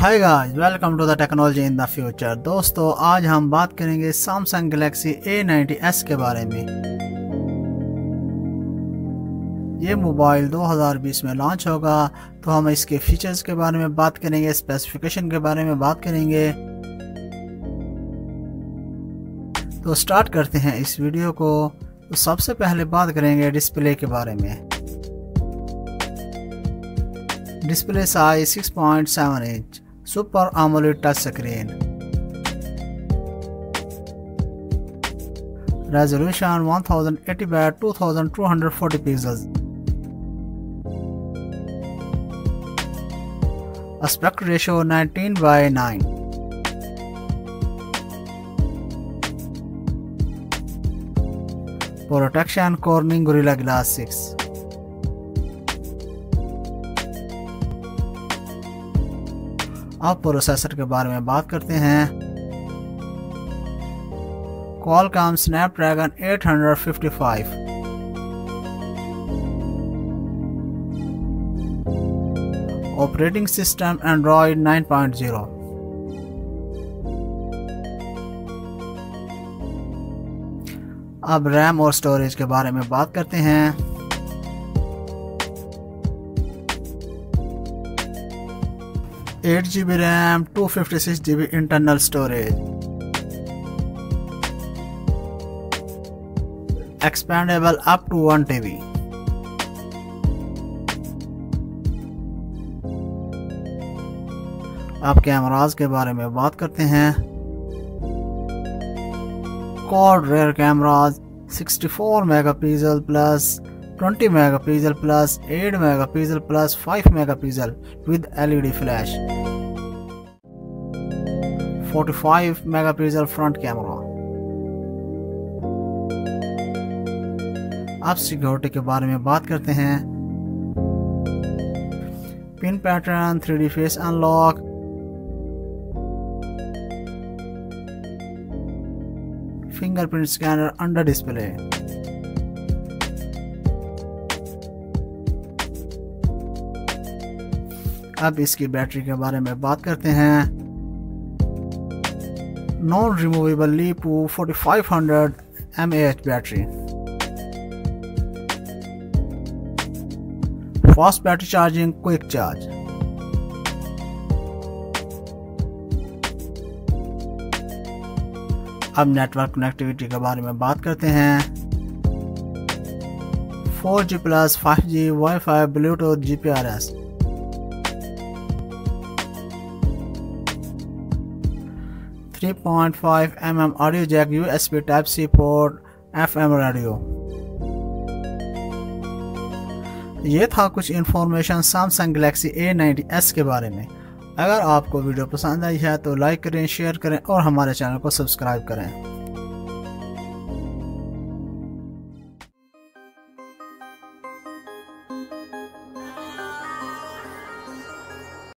Hi guys welcome to the technology in the future दोस्तों, आज हम बात करेंगे सैमसंग गैलेक्सी A90s के बारे में। ये मोबाइल 2020 में लॉन्च होगा तो हम इसके फीचर्स के बारे में बात करेंगे स्पेसिफिकेशन के बारे में बात करेंगे। तो स्टार्ट करते हैं इस वीडियो को। तो सबसे पहले बात करेंगे डिस्प्ले के बारे में। Display size 6.7 inch Super AMOLED touchscreen. Resolution 1080 by 2240 pixels. Aspect ratio 19 by 9. Protection Corning Gorilla Glass 6. अब प्रोसेसर के बारे में बात करते हैं। Qualcomm Snapdragon 855 operating system Android 9.0 अब रैम और स्टोरेज के बारे में बात करते हैं। Eight G B RAM, two fifty six G B internal storage expandable up to one T B अब कैमराज के बारे में बात करते हैं। Quad rear cameras 64 megapixel plus 20 megapixel plus 8 megapixel plus 5 megapixel with LED flash. 45 megapixel front camera अब security के बारे में बात करते हैं। Pin pattern 3D face unlock fingerprint scanner under display अब इसकी बैटरी के बारे में बात करते हैं। Non removable Lipu 4500 H battery fast battery charging quick charge अब नेटवर्क कनेक्टिविटी के बारे में बात करते हैं। 4G plus 5G wifi Bluetooth GPRS 3.5 mm audio jack USB Type-C port FM radio. ये था कुछ इन्फॉर्मेशन सैमसंग गैलेक्सी A90s के बारे में। अगर आपको वीडियो पसंद आई है तो लाइक करें शेयर करें और हमारे चैनल को सब्सक्राइब करें।